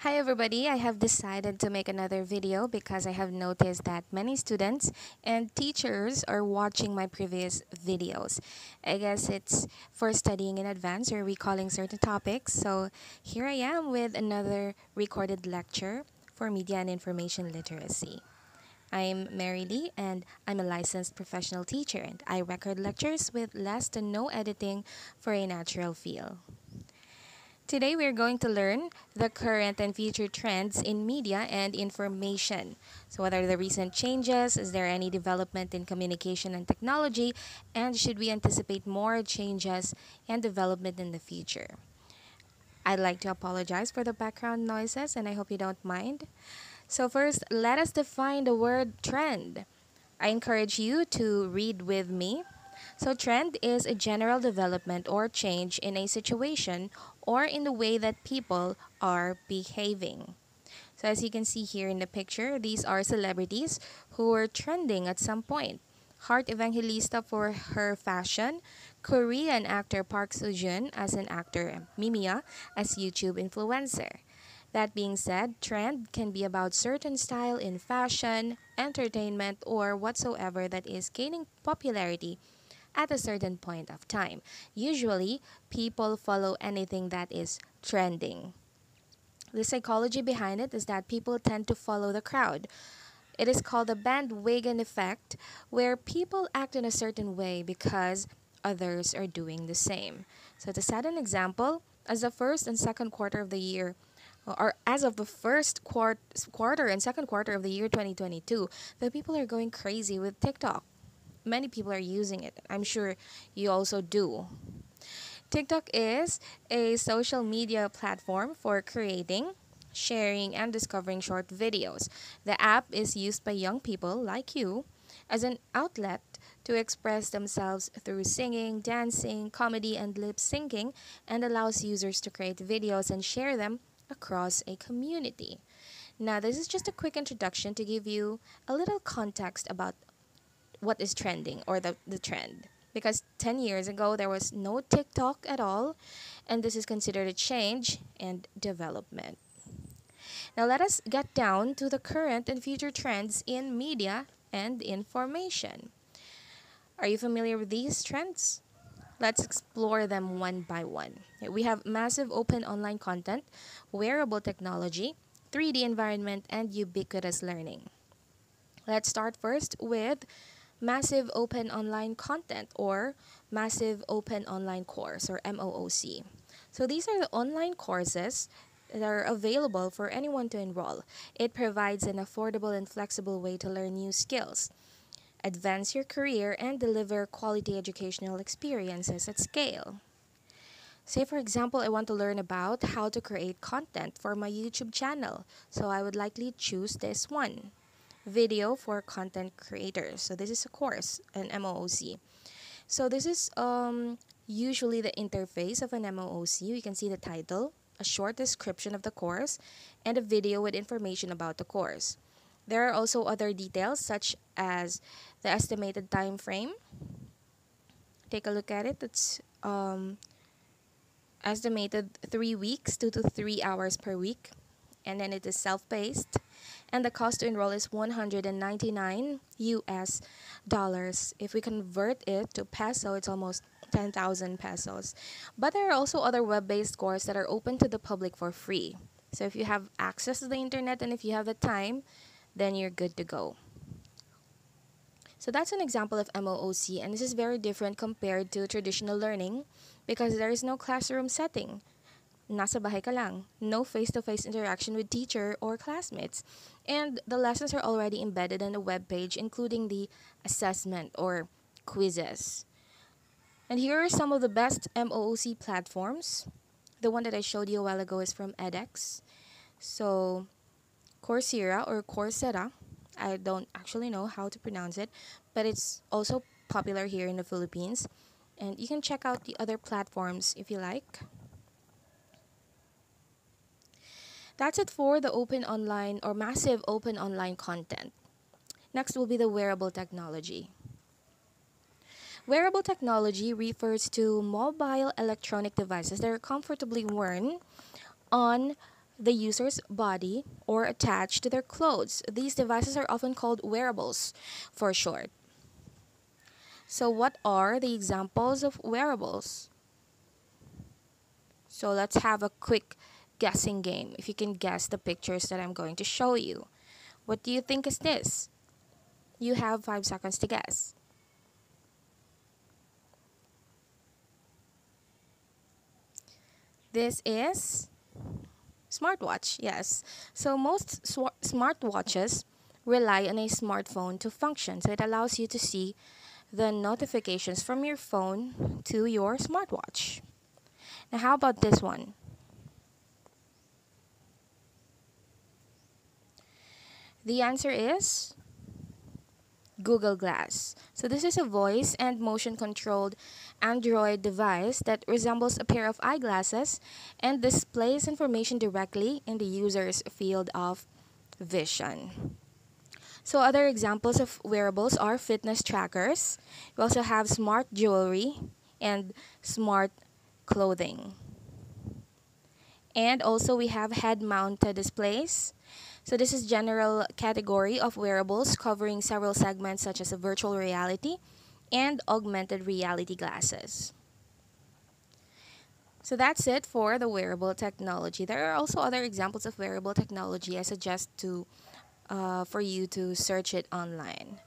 Hi everybody, I have decided to make another video because I have noticed that many students and teachers are watching my previous videos. I guess it's for studying in advance or recalling certain topics. So here I am with another recorded lecture for Media and Information Literacy. I'm Marylie and I'm a licensed professional teacher and I record lectures with less than no editing for a natural feel. Today we're going to learn the current and future trends in media and information. So what are the recent changes? Is there any development in communication and technology? And should we anticipate more changes and development in the future? I'd like to apologize for the background noises and I hope you don't mind. So first, let us define the word trend. I encourage you to read with me so, trend is a general development or change in a situation or in the way that people are behaving. So, as you can see here in the picture, these are celebrities who were trending at some point. Heart Evangelista for her fashion, Korean actor Park Seo-joon as an actor, Mimiyuuuh as YouTube influencer. That being said, trend can be about certain style in fashion, entertainment, or whatsoever that is gaining popularity at a certain point of time. Usually, people follow anything that is trending. The psychology behind it is that people tend to follow the crowd. It is called the bandwagon effect, where people act in a certain way because others are doing the same. So, to set an example, as the first and second quarter of the year, or as of the first quart- quarter and second quarter of the year 2022, the people are going crazy with TikTok many people are using it. I'm sure you also do. TikTok is a social media platform for creating, sharing, and discovering short videos. The app is used by young people like you as an outlet to express themselves through singing, dancing, comedy, and lip syncing, and allows users to create videos and share them across a community. Now, this is just a quick introduction to give you a little context about what is trending or the, the trend because 10 years ago there was no TikTok at all, and this is considered a change and development. Now, let us get down to the current and future trends in media and information. Are you familiar with these trends? Let's explore them one by one. We have massive open online content, wearable technology, 3D environment, and ubiquitous learning. Let's start first with Massive Open Online Content or Massive Open Online Course or MOOC. So these are the online courses that are available for anyone to enroll. It provides an affordable and flexible way to learn new skills, advance your career, and deliver quality educational experiences at scale. Say, for example, I want to learn about how to create content for my YouTube channel, so I would likely choose this one video for content creators. So this is a course, an MOOC. So this is um, usually the interface of an MOOC. You can see the title, a short description of the course, and a video with information about the course. There are also other details such as the estimated time frame. Take a look at it. It's um, estimated three weeks, two to three hours per week. And then it is self-paced and the cost to enroll is 199 US dollars. If we convert it to peso, it's almost 10,000 pesos. But there are also other web-based courses that are open to the public for free. So if you have access to the internet and if you have the time, then you're good to go. So that's an example of MOOC and this is very different compared to traditional learning because there is no classroom setting nasa bahay ka lang. No face-to-face interaction with teacher or classmates. And the lessons are already embedded in the web page, including the assessment or quizzes. And here are some of the best MOOC platforms. The one that I showed you a while ago is from edX. So, Coursera or Coursera, I don't actually know how to pronounce it, but it's also popular here in the Philippines. And you can check out the other platforms if you like. That's it for the open online or massive open online content. Next will be the wearable technology. Wearable technology refers to mobile electronic devices that are comfortably worn on the user's body or attached to their clothes. These devices are often called wearables for short. So, what are the examples of wearables? So, let's have a quick guessing game. If you can guess the pictures that I'm going to show you, what do you think is this? You have five seconds to guess. This is smartwatch, yes. So most sw- smartwatches rely on a smartphone to function. So it allows you to see the notifications from your phone to your smartwatch. Now, how about this one? The answer is Google Glass. So this is a voice and motion controlled Android device that resembles a pair of eyeglasses and displays information directly in the user's field of vision. So other examples of wearables are fitness trackers. We also have smart jewelry and smart clothing. And also we have head-mounted displays so this is general category of wearables covering several segments such as a virtual reality and augmented reality glasses. So that's it for the wearable technology. There are also other examples of wearable technology. I suggest to uh, for you to search it online.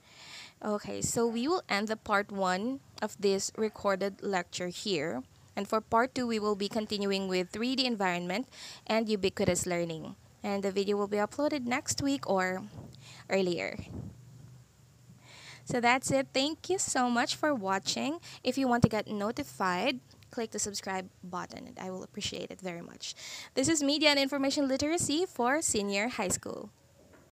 Okay, so we will end the part one of this recorded lecture here. And for part two, we will be continuing with 3D environment and ubiquitous learning and the video will be uploaded next week or earlier. So that's it. Thank you so much for watching. If you want to get notified, click the subscribe button and I will appreciate it very much. This is Media and Information Literacy for Senior High School.